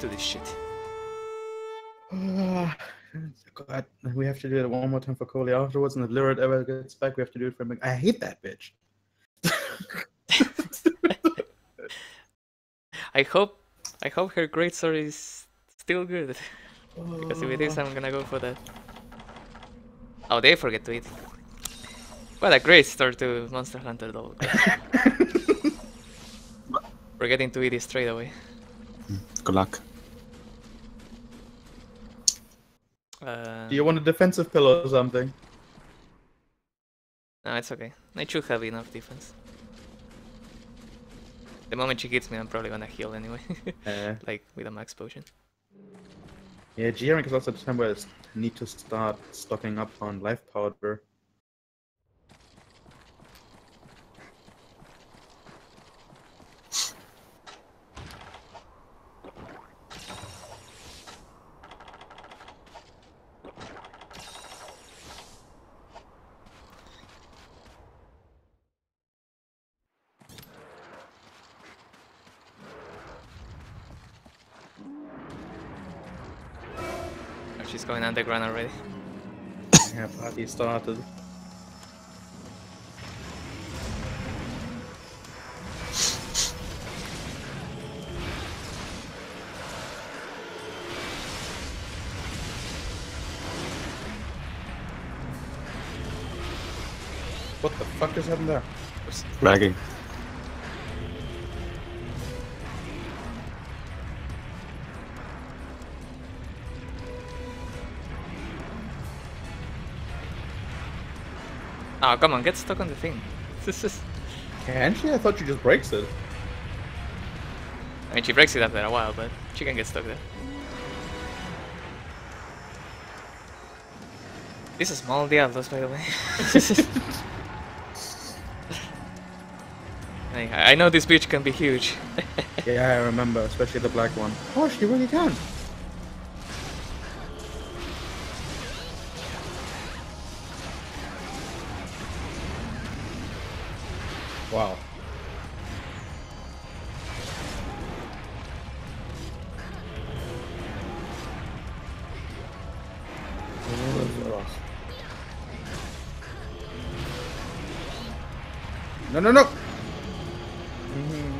do this shit. Ah, God, we have to do it one more time for Coley afterwards, and if Lyrid ever gets back, we have to do it for him. I hate that bitch. I hope I hope her great sword is still good. Oh. because if it is, I'm gonna go for that. Oh, they forget to eat. What a great start to Monster Hunter though. Forgetting to eat it straight away. Good luck. Uh, Do you want a defensive pillow or something? no, it's okay. I should have enough defense. The moment she hits me, I'm probably gonna heal anyway. Uh, like with a max potion. yeah, G-Rank is also the time where I need to start stocking up on life powder. She's going underground already. Yeah, party started. What the fuck is happening there? Lagging. Oh, come on, get stuck on the thing. This is. Can she? I thought she just breaks it. I mean, she breaks it after a while, but she can get stuck there. This is small Diablos, by the way. I I know this beach can be huge. Yeah, I remember, especially the black one. Oh, she really can. No, no, no! Mm-hmm.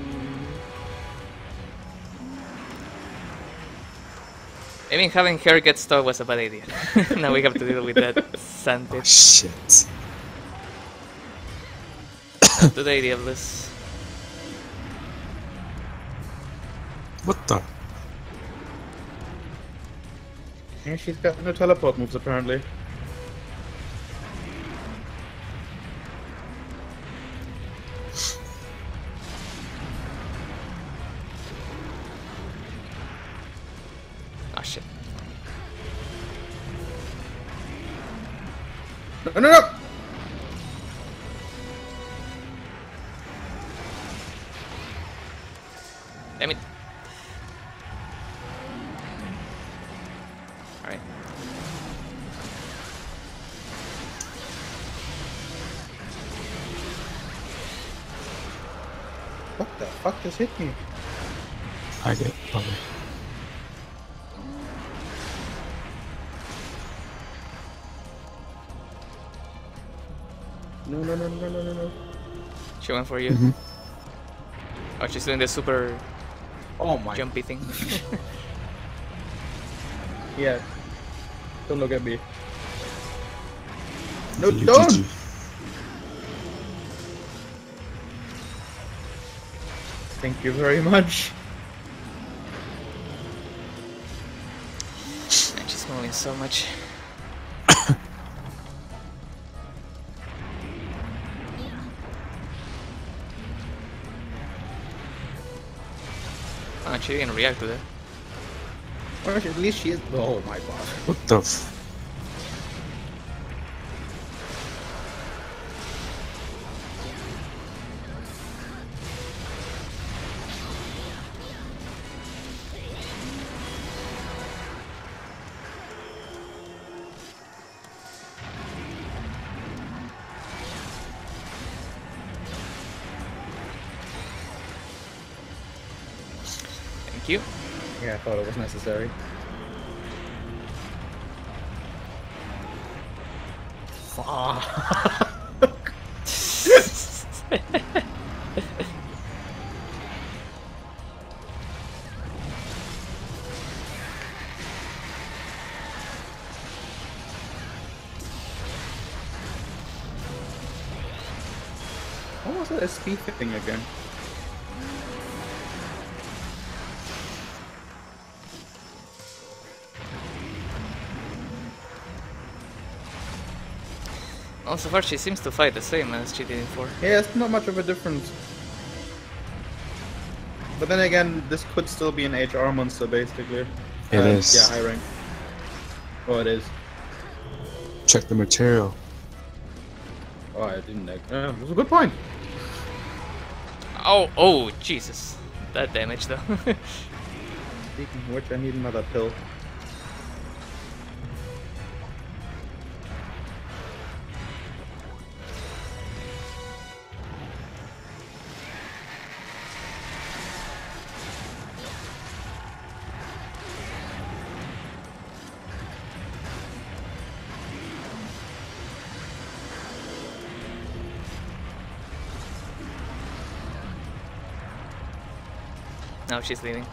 I mean, having her get stuck was a bad idea. now we have to deal with that sand pit. Oh, shit. to the Diablos. What the? Yeah, she's got no teleport moves apparently. No, no, no! She went for you. Mhm. Oh, she's doing the super Oh my. jumpy thing. Yeah. Don't look at me. No, GG. don't! Thank you very much. and she's moving so much. She didn't react to that. Or at least she is. Oh my god. What the Yeah, I thought it was necessary. Fuck. What was? A speed thing again? Well, so far she seems to fight the same as she did in 4. Yeah, it's not much of a difference. But then again, this could still be an HR monster, basically. It Uh, is. Yeah, high rank. Oh, it is. Check the material. Oh, I didn't. Uh, it was a good point. Oh, oh, Jesus. That damage though. Speaking of which, I need another pill. She's leaving.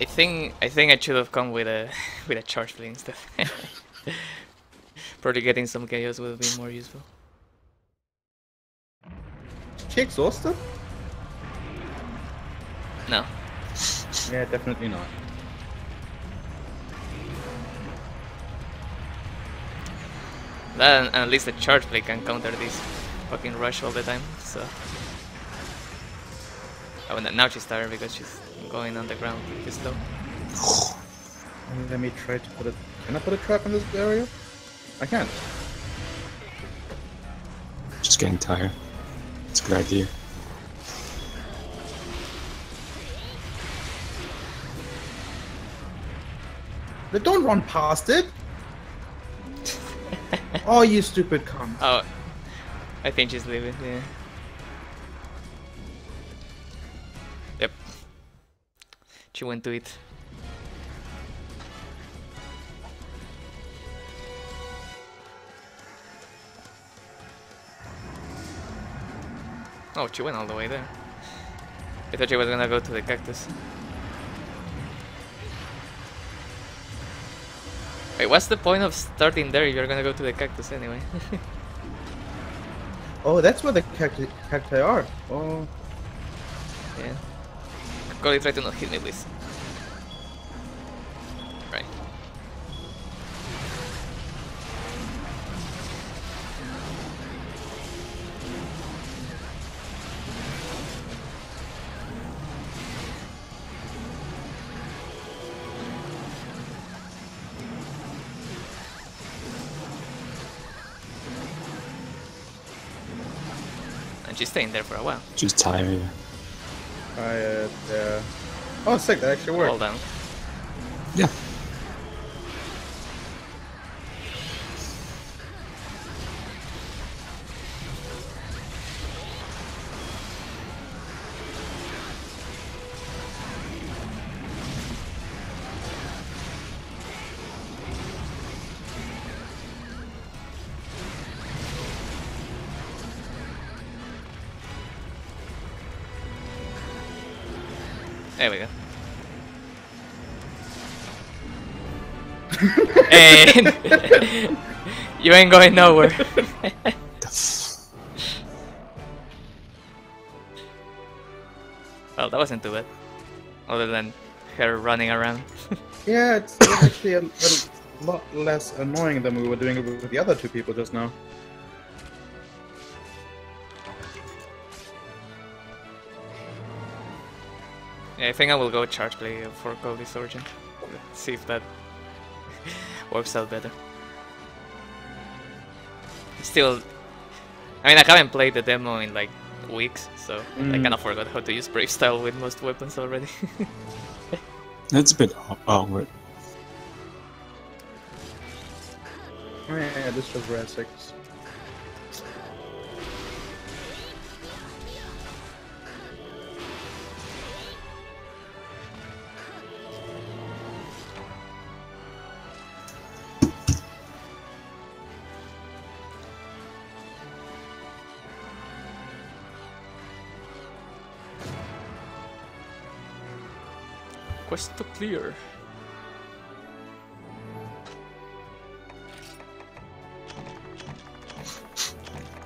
I, think I think I should have come with a with a charge blade instead. Probably getting some chaos would have been more useful. She exhausted? No. Yeah, definitely not. Then at least the charge blade can counter this fucking rush all the time. So. Oh, and now she's tired because she's going on the ground pretty slow. Let me try to put it. Can I put a trap in this area? I can't. Just getting tired. It's a good idea. They don't run past it. Oh, you stupid cunt. Oh, I think she's leaving. Yeah. Yep. She went to it. Oh, she went all the way there. I thought she was gonna go to the cactus. Wait, what's the point of starting there if you're gonna go to the cactus anyway? Oh, that's where the cacti, cacti are. Oh, Yeah. Cody, try to not hit me, please. She's staying there for a while. She's tired. I, uh, yeah. Oh, sick, that actually worked. Hold down. There we go. and you ain't going nowhere. Well, that wasn't too bad. Other than her running around. Yeah, it's, actually a, a lot less annoying than we were doing with the other two people just now. I think I will go charge blade for Cody's origin. See if that works out better. Still, I mean, I haven't played the demo in like weeks, so I Mm. kind of forgot how to use Brave Style with most weapons already. That's a bit awkward. Yeah, yeah, this was rare six. Quest to clear.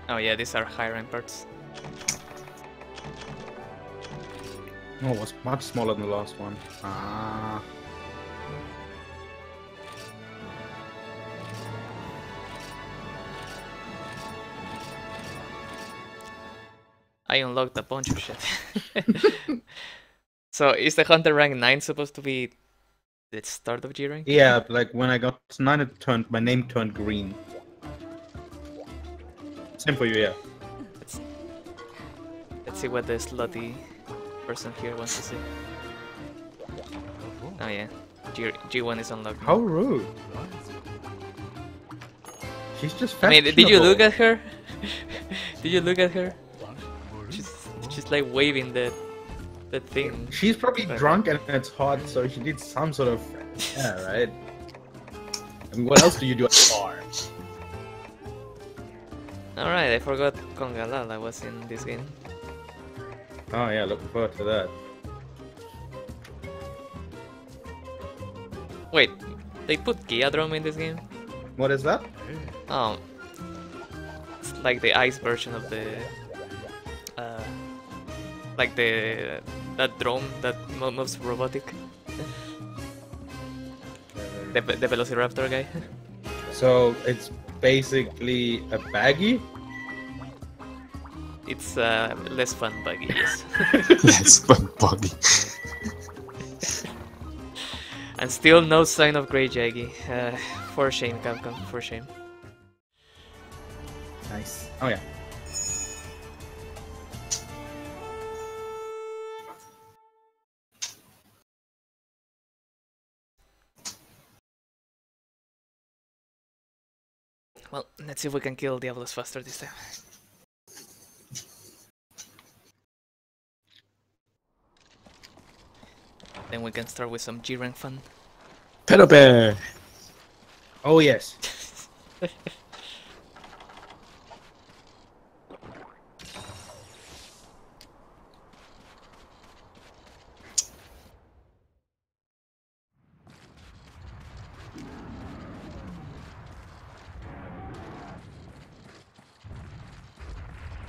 Oh yeah, these are high rank parts. Oh, it was much smaller than the last one. Ah. I unlocked a bunch of shit. so is the hunter rank 9 supposed to be the start of G rank? Yeah, like when I got nine, it turned my name turned green. Same for you, yeah. Let's, let's see what the slutty person here wants to see. Oh yeah, G G1 is unlocked. How rude. She's just. I mean, did you look at her? did you look at her? She's she's like waving the the thing. She's probably drunk and it's hot, so she needs some sort of. Yeah, right. I mean, what else do you do at a bar? All right, I forgot Congalala was in this game. Oh yeah, looking forward to that. Wait, they put Giadrome in this game? What is that? Oh, it's like the ice version of the, uh, like the that drone that mo- moves robotic. The, the Velociraptor guy. So it's basically a Baggi. it's uh, less fun buggy, yes. less fun buggy. and still no sign of Great Jaggi. Uh, for shame, Capcom, for shame. Nice. Oh yeah. Well, let's see if we can kill Diablos faster this time. Then we can start with some G rank fun. Pedal bear. Oh yes.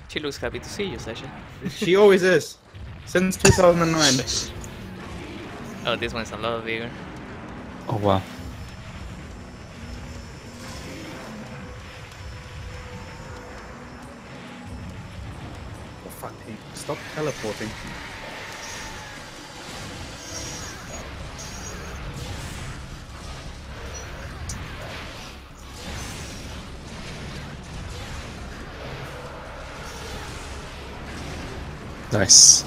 She looks happy to see you, Sasha. she always is. Since 2009. Oh, this one's a lot bigger. Oh wow. Oh, fuck, stop teleporting. Nice.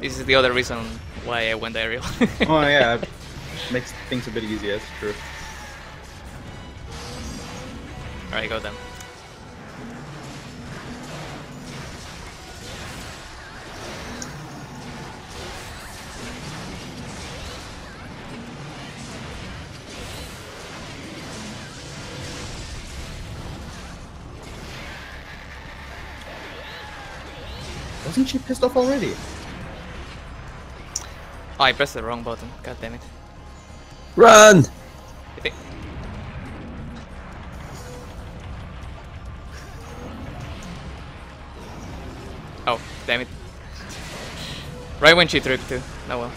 This is the other reason why I went aerial. Oh yeah, makes things a bit easier. That's true. Alright, go then. She pissed off already? Oh, I pressed the wrong button. God damn it. Run! Oh, damn it. Right when she tripped too. Oh well.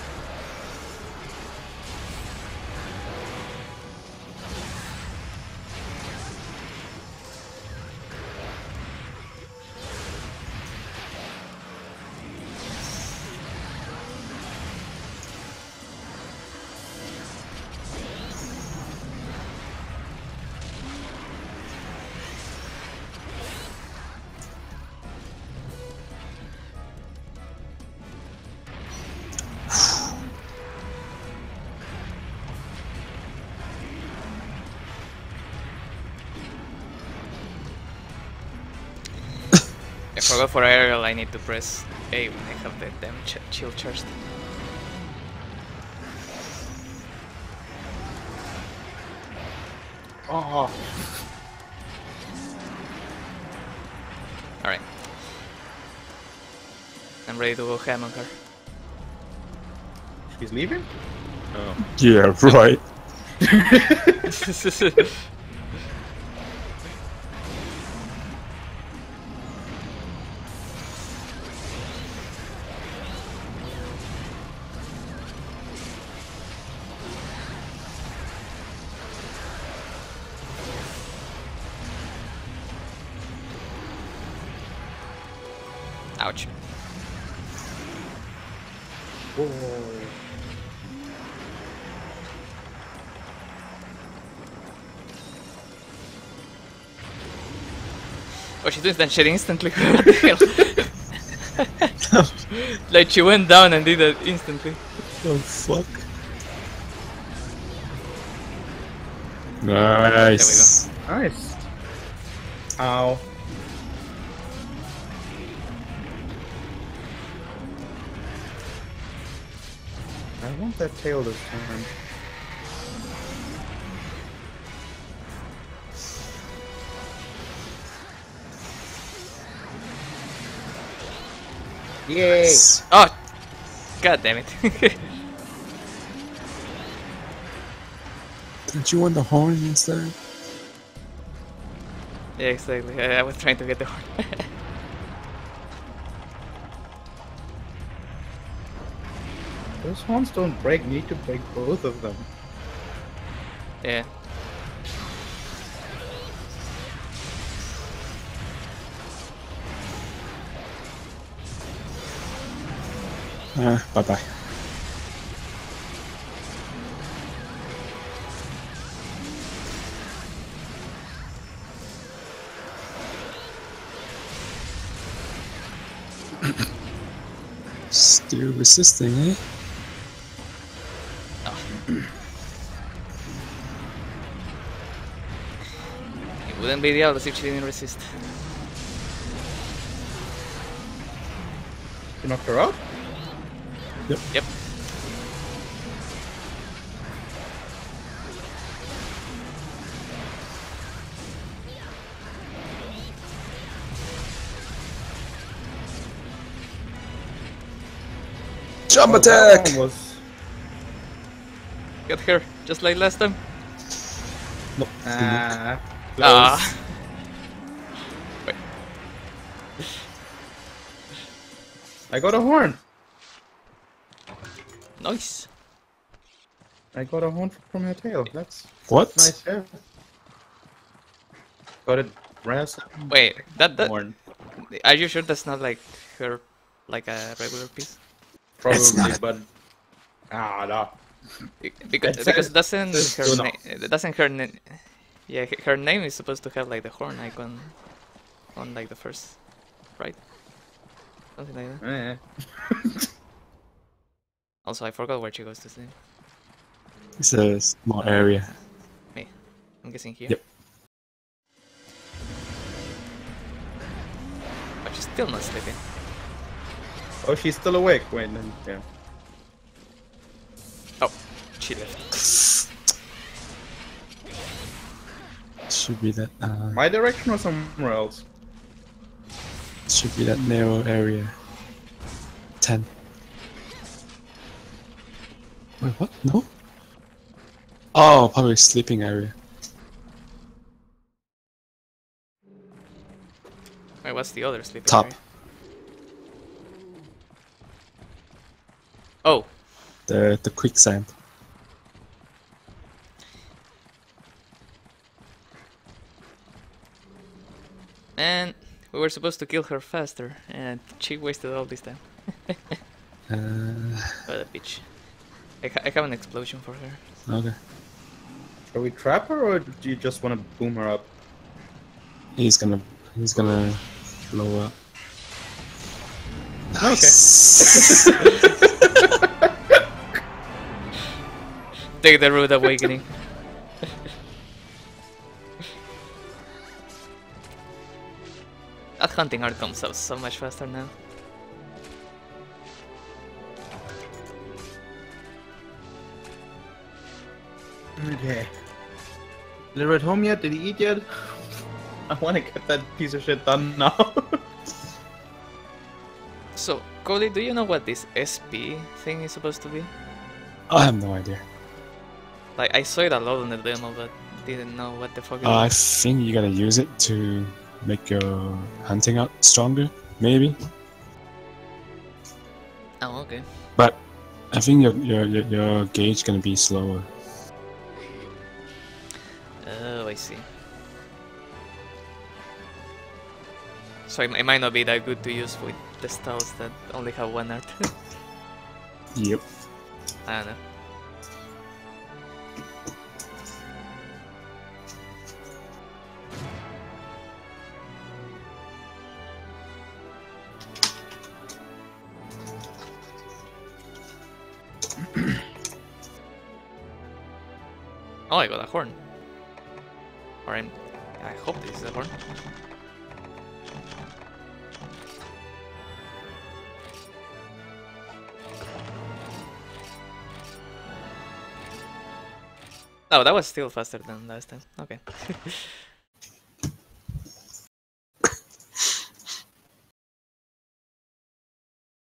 Forgot for aerial I need to press A when I have the damn ch chill charged. Oh. Alright. I'm ready to go ham on her. She's leaving? Oh. Yeah, right. Ouch. Whoa. Oh, she did that shit instantly. What the hell? like she went down and did that instantly. Oh fuck. Nice. Nice. Ow. I want that tail this time. Yay! Nice. Oh! God damn it. Didn't you want the horn instead? yeah, exactly. I, I was trying to get the horn. Those horns don't break. You need to break both of them. yeah. Ah, bye bye. Still resisting, eh? Wouldn't be the Atlas if she didn't resist. You knocked her out? Yep. Jump Oh, attack! one was. Got her, just like last time. Nope. Ah. Ah. Wait. I got a horn. Nice. I got a horn from your tail. That's What? nice. hair. Got it. Brass Wait, that that horn. are you sure that's not like her, like a regular piece? It's Probably, not. but ah, no. Be- Because It because says- doesn't her doesn't her name yeah her name is supposed to have like the horn icon on like the first right something like that. Eh. Also, I forgot where she goes to sleep. It's a small area. Me, I'm guessing here. Yep. But she's still not sleeping. Oh, she's still awake. Wait, then yeah. Oh, she left. Should be that. Uh, My direction or somewhere else? should be that narrow area. Ten. Wait, what? No. Oh, probably sleeping area. Wait, what's the other sleeping Top. area? Oh, The the quicksand. and we were supposed to kill her faster, and she wasted all this time. Uh, What a bitch. I, ha- I have an explosion for her. okay. Shall we trap her, or do you just want to boom her up? He's gonna he's gonna blow up. Okay. Take the rude awakening. hunting art comes out so much faster now. Okay. Lyra at home yet? Did he eat yet? I want to get that piece of shit done now. So, Cody, do you know what this SP thing is supposed to be? I have no idea. Like I saw it a lot in the demo, but didn't know what the fuck it Uh, I think you gotta use it to make your hunting art stronger, maybe. Oh, okay. But I think your your your, your gauge gonna be slower. Oh, I see. So it, it might not be that good to use with the styles that only have one art. Yep. I don't know. Oh, I got a horn. Or I'm, I hope this is a horn. Oh, that was still faster than last time. Okay.